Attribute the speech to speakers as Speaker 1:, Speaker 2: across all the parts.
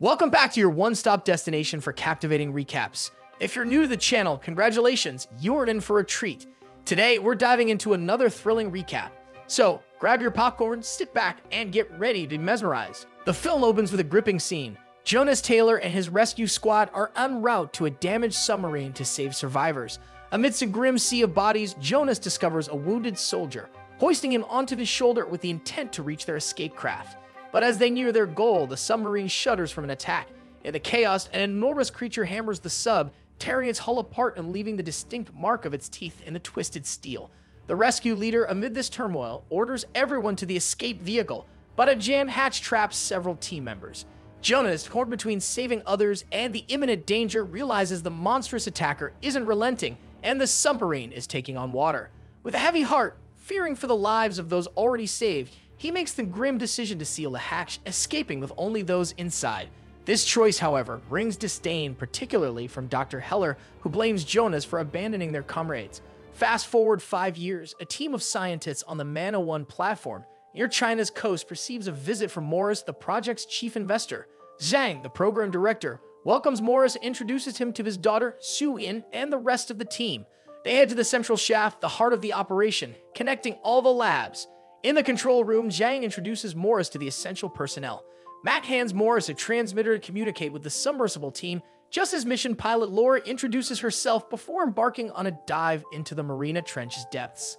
Speaker 1: Welcome back to your one-stop destination for captivating recaps. If you're new to the channel, congratulations, you're in for a treat. Today, we're diving into another thrilling recap. So, grab your popcorn, sit back, and get ready to mesmerize. The film opens with a gripping scene. Jonas Taylor and his rescue squad are en route to a damaged submarine to save survivors. Amidst a grim sea of bodies, Jonas discovers a wounded soldier, hoisting him onto his shoulder with the intent to reach their escape craft. But as they near their goal, the submarine shudders from an attack. In the chaos, an enormous creature hammers the sub, tearing its hull apart and leaving the distinct mark of its teeth in the twisted steel. The rescue leader, amid this turmoil, orders everyone to the escape vehicle, but a jammed hatch traps several team members. Jonas, torn between saving others and the imminent danger, realizes the monstrous attacker isn't relenting and the submarine is taking on water. With a heavy heart, fearing for the lives of those already saved, he makes the grim decision to seal the hatch, escaping with only those inside. This choice, however, brings disdain, particularly from Dr. Heller, who blames Jonas for abandoning their comrades. Fast forward five years, a team of scientists on the Mana One platform near China's coast receives a visit from Morris, the project's chief investor. Zhang, the program director, welcomes Morris introduces him to his daughter, Suyin, and the rest of the team. They head to the central shaft, the heart of the operation, connecting all the labs. In the control room, Zhang introduces Morris to the essential personnel. Mac hands Morris a transmitter to communicate with the submersible team, just as mission pilot Laura introduces herself before embarking on a dive into the Mariana Trench's depths.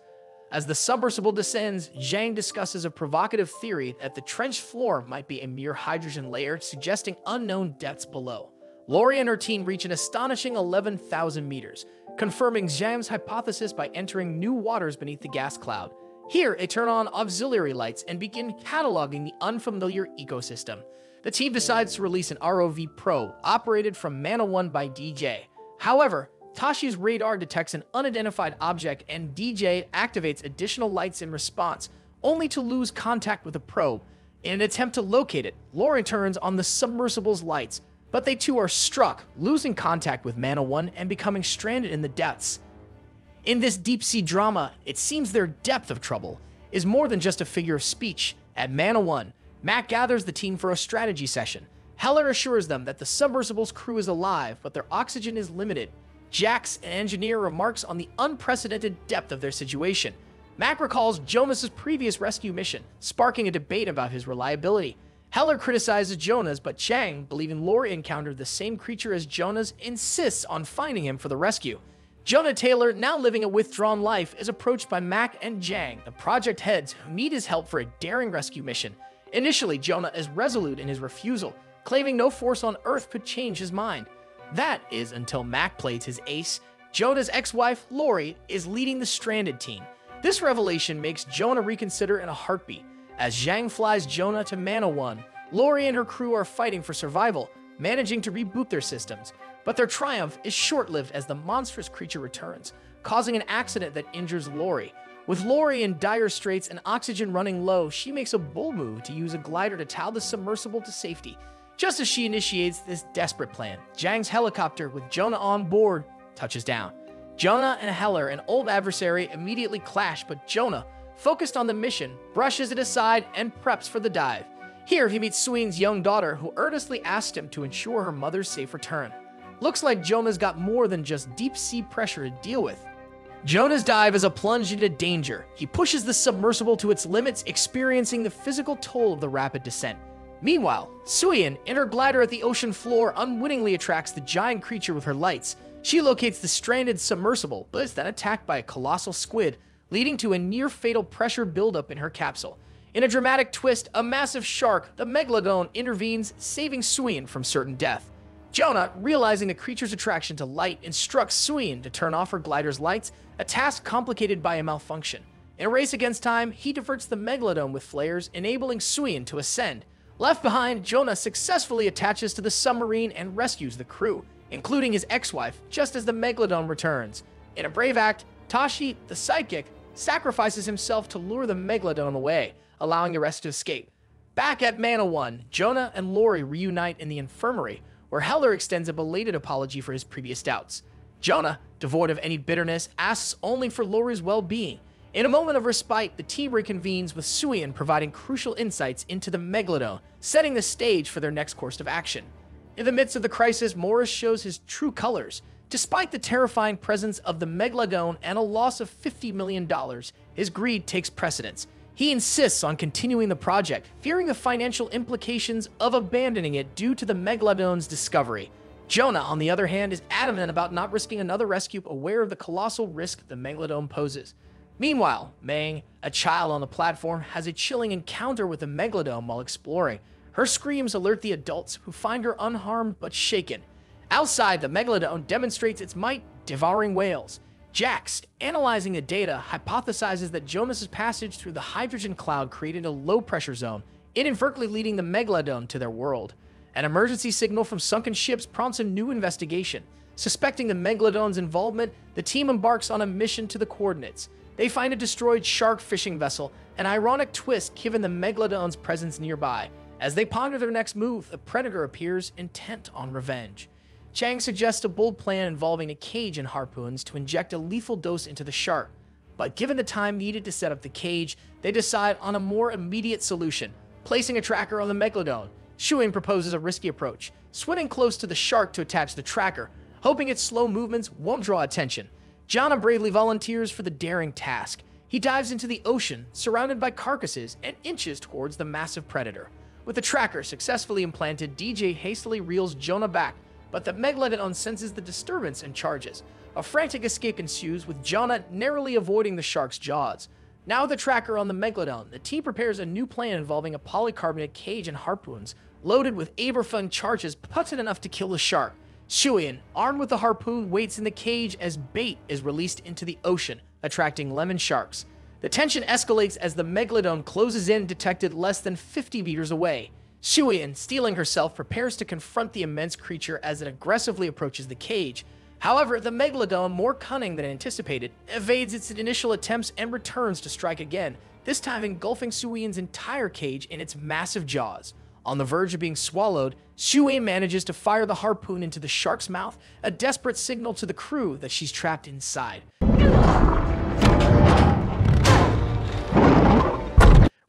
Speaker 1: As the submersible descends, Zhang discusses a provocative theory that the trench floor might be a mere hydrogen layer, suggesting unknown depths below. Lori and her team reach an astonishing 11,000 meters, confirming Zhang's hypothesis by entering new waters beneath the gas cloud. Here, they turn on auxiliary lights and begin cataloging the unfamiliar ecosystem. The team decides to release an ROV Pro, operated from Mana 1 by DJ. However, Tashi's radar detects an unidentified object and DJ activates additional lights in response, only to lose contact with the probe. In an attempt to locate it, Lauren turns on the submersible's lights, but they too are struck, losing contact with Mana 1 and becoming stranded in the depths. In this deep sea drama, it seems their depth of trouble is more than just a figure of speech. At Mana 1, Mac gathers the team for a strategy session. Heller assures them that the submersible's crew is alive, but their oxygen is limited. Jax, an engineer, remarks on the unprecedented depth of their situation. Mac recalls Jonas's previous rescue mission, sparking a debate about his reliability. Heller criticizes Jonas, but Zhang, believing Lori encountered the same creature as Jonas, insists on finding him for the rescue. Jonah Taylor, now living a withdrawn life, is approached by Mac and Zhang, the project heads who need his help for a daring rescue mission. Initially, Jonah is resolute in his refusal, claiming no force on Earth could change his mind. That is until Mac plays his ace. Jonah's ex-wife, Lori, is leading the stranded team. This revelation makes Jonah reconsider in a heartbeat. As Zhang flies Jonah to Mana 1, Lori and her crew are fighting for survival, managing to reboot their systems. But their triumph is short-lived as the monstrous creature returns, causing an accident that injures Lori. With Lori in dire straits and oxygen running low, she makes a bold move to use a glider to tow the submersible to safety. Just as she initiates this desperate plan, Zhang's helicopter with Jonah on board touches down. Jonah and Heller, an old adversary, immediately clash, but Jonah, focused on the mission, brushes it aside and preps for the dive. Here, he meets Suyin's young daughter, who earnestly asks him to ensure her mother's safe return. Looks like Jonah's got more than just deep sea pressure to deal with. Jonah's dive is a plunge into danger. He pushes the submersible to its limits, experiencing the physical toll of the rapid descent. Meanwhile, Suyin, in her glider at the ocean floor, unwittingly attracts the giant creature with her lights. She locates the stranded submersible, but is then attacked by a colossal squid, leading to a near-fatal pressure buildup in her capsule. In a dramatic twist, a massive shark, the Megalodon, intervenes, saving Suyin from certain death. Jonah, realizing the creature's attraction to light, instructs Suyin to turn off her glider's lights, a task complicated by a malfunction. In a race against time, he diverts the Megalodon with flares, enabling Suyin to ascend. Left behind, Jonah successfully attaches to the submarine and rescues the crew, including his ex-wife, just as the Megalodon returns. In a brave act, Tashi, the psychic, sacrifices himself to lure the Megalodon away, allowing the rest to escape. Back at Mana 1, Jonah and Lori reunite in the infirmary, where Heller extends a belated apology for his previous doubts. Jonah, devoid of any bitterness, asks only for Lori's well-being. In a moment of respite, the team reconvenes with Suyin providing crucial insights into the Megalodon, setting the stage for their next course of action. In the midst of the crisis, Morris shows his true colors. Despite the terrifying presence of the Megalodon and a loss of $50 million, his greed takes precedence. He insists on continuing the project, fearing the financial implications of abandoning it due to the Megalodon's discovery. Jonah, on the other hand, is adamant about not risking another rescue, aware of the colossal risk the Megalodon poses. Meanwhile, Mang, a child on the platform, has a chilling encounter with the Megalodon while exploring. Her screams alert the adults, who find her unharmed but shaken. Outside, the Megalodon demonstrates its might, devouring whales. Jax, analyzing the data, hypothesizes that Jonas's passage through the hydrogen cloud created a low-pressure zone, inadvertently leading the Megalodon to their world. An emergency signal from sunken ships prompts a new investigation. Suspecting the Megalodon's involvement, the team embarks on a mission to the coordinates. They find a destroyed shark fishing vessel, an ironic twist given the Megalodon's presence nearby. As they ponder their next move, the Predator appears intent on revenge. Zhang suggests a bold plan involving a cage and harpoons to inject a lethal dose into the shark. But given the time needed to set up the cage, they decide on a more immediate solution, placing a tracker on the Megalodon. Shuin proposes a risky approach, swimming close to the shark to attach the tracker, hoping its slow movements won't draw attention. Jonah bravely volunteers for the daring task. He dives into the ocean, surrounded by carcasses, and inches towards the massive predator. With the tracker successfully implanted, DJ hastily reels Jonah back, but the Megalodon senses the disturbance and charges. A frantic escape ensues, with Jonah narrowly avoiding the shark's jaws. Now the tracker on the Megalodon, the team prepares a new plan involving a polycarbonate cage and harpoons, loaded with Aberfun charges potent enough to kill the shark. Shuian, armed with the harpoon, waits in the cage as bait is released into the ocean, attracting lemon sharks. The tension escalates as the Megalodon closes in detected less than 50 meters away. Shuian, steeling herself, prepares to confront the immense creature as it aggressively approaches the cage. However, the Megalodon, more cunning than anticipated, evades its initial attempts and returns to strike again, this time engulfing Suyin's entire cage in its massive jaws. On the verge of being swallowed, Shuian manages to fire the harpoon into the shark's mouth, a desperate signal to the crew that she's trapped inside.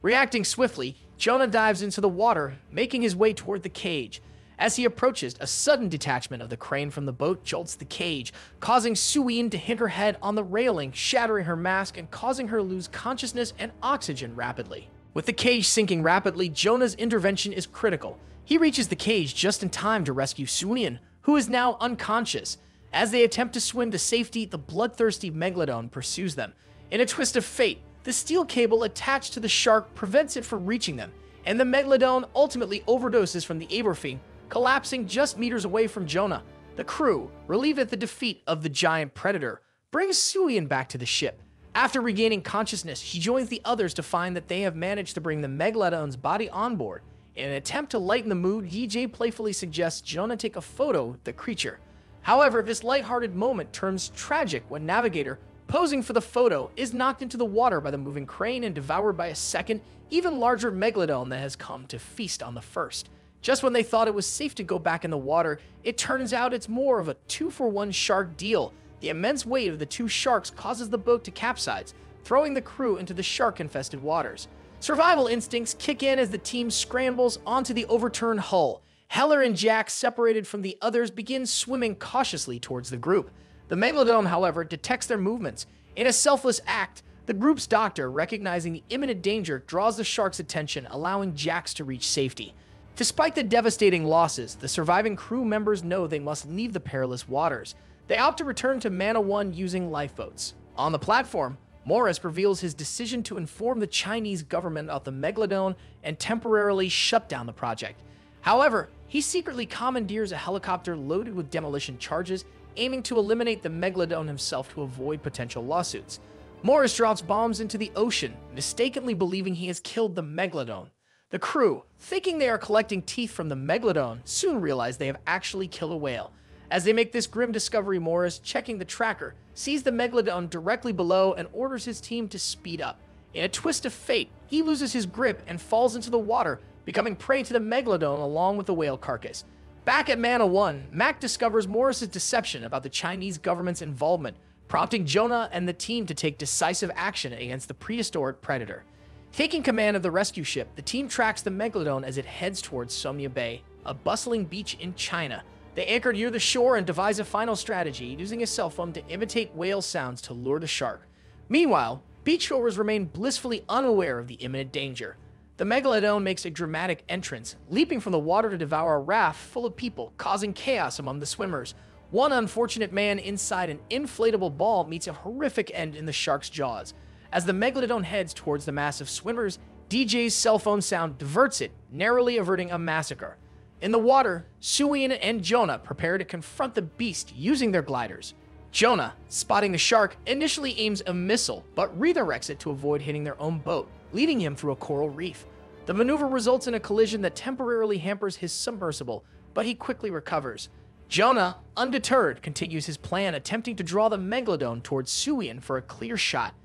Speaker 1: Reacting swiftly, Jonah dives into the water, making his way toward the cage. As he approaches, a sudden detachment of the crane from the boat jolts the cage, causing Suyin to hit her head on the railing, shattering her mask and causing her to lose consciousness and oxygen rapidly. With the cage sinking rapidly, Jonah's intervention is critical. He reaches the cage just in time to rescue Suyin, who is now unconscious. As they attempt to swim to safety, the bloodthirsty Megalodon pursues them. In a twist of fate, the steel cable attached to the shark prevents it from reaching them, and the Megalodon ultimately overdoses from the Aberfing, collapsing just meters away from Jonah. The crew, relieved at the defeat of the giant predator, brings Suyin back to the ship. After regaining consciousness, he joins the others to find that they have managed to bring the Megalodon's body on board. In an attempt to lighten the mood, DJ playfully suggests Jonah take a photo of the creature. However, this lighthearted moment turns tragic when Navigator posing for the photo, is knocked into the water by the moving crane and devoured by a second, even larger megalodon that has come to feast on the first. Just when they thought it was safe to go back in the water, it turns out it's more of a two-for-one shark deal. The immense weight of the two sharks causes the boat to capsize, throwing the crew into the shark-infested waters. Survival instincts kick in as the team scrambles onto the overturned hull. Heller and Jack, separated from the others, begin swimming cautiously towards the group. The Megalodon, however, detects their movements. In a selfless act, the group's doctor, recognizing the imminent danger, draws the shark's attention, allowing Jax to reach safety. Despite the devastating losses, the surviving crew members know they must leave the perilous waters. They opt to return to Mana 1 using lifeboats. On the platform, Morris reveals his decision to inform the Chinese government of the Megalodon and temporarily shut down the project. However, he secretly commandeers a helicopter loaded with demolition charges aiming to eliminate the Megalodon himself to avoid potential lawsuits. Morris drops bombs into the ocean, mistakenly believing he has killed the Megalodon. The crew, thinking they are collecting teeth from the Megalodon, soon realize they have actually killed a whale. As they make this grim discovery, Morris, checking the tracker, sees the Megalodon directly below and orders his team to speed up. In a twist of fate, he loses his grip and falls into the water, becoming prey to the Megalodon along with the whale carcass. Back at Mana 1, Mac discovers Morris's deception about the Chinese government's involvement, prompting Jonah and the team to take decisive action against the prehistoric predator. Taking command of the rescue ship, the team tracks the Megalodon as it heads towards Somnia Bay, a bustling beach in China. They anchor near the shore and devise a final strategy, using a cell phone to imitate whale sounds to lure the shark. Meanwhile, beachgoers remain blissfully unaware of the imminent danger. The Megalodon makes a dramatic entrance, leaping from the water to devour a raft full of people, causing chaos among the swimmers. One unfortunate man inside an inflatable ball meets a horrific end in the shark's jaws. As the Megalodon heads towards the mass of swimmers, DJ's cell phone sound diverts it, narrowly averting a massacre. In the water, Suyin and Jonah prepare to confront the beast using their gliders. Jonah, spotting the shark, initially aims a missile, but redirects it to avoid hitting their own boat, leading him through a coral reef. The maneuver results in a collision that temporarily hampers his submersible, but he quickly recovers. Jonah, undeterred, continues his plan, attempting to draw the Megalodon towards Suyin for a clear shot.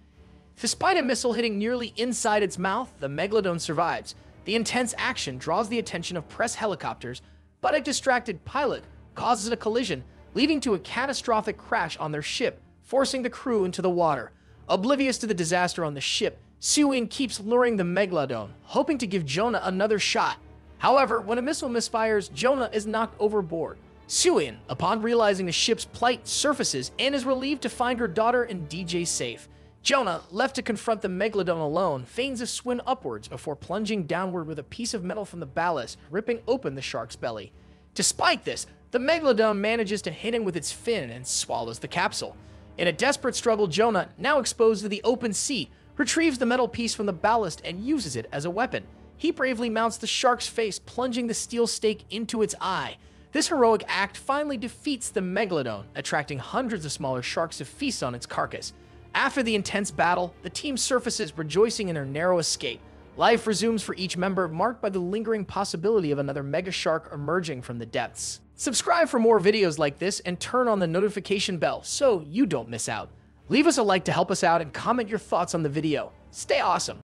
Speaker 1: Despite a missile hitting nearly inside its mouth, the Megalodon survives. The intense action draws the attention of press helicopters, but a distracted pilot causes a collision, leading to a catastrophic crash on their ship, forcing the crew into the water. Oblivious to the disaster on the ship, Suyin keeps luring the Megalodon, hoping to give Jonah another shot. However, when a missile misfires, Jonah is knocked overboard. Suyin, upon realizing the ship's plight, surfaces and is relieved to find her daughter and DJ safe. Jonah, left to confront the Megalodon alone, feigns a swim upwards before plunging downward with a piece of metal from the ballast, ripping open the shark's belly. Despite this, the Megalodon manages to hit him with its fin and swallows the capsule. In a desperate struggle, Jonah, now exposed to the open sea, retrieves the metal piece from the ballast and uses it as a weapon. He bravely mounts the shark's face, plunging the steel stake into its eye. This heroic act finally defeats the Megalodon, attracting hundreds of smaller sharks to feast on its carcass. After the intense battle, the team surfaces rejoicing in their narrow escape. Life resumes for each member, marked by the lingering possibility of another mega shark emerging from the depths. Subscribe for more videos like this and turn on the notification bell so you don't miss out. Leave us a like to help us out and comment your thoughts on the video. Stay awesome!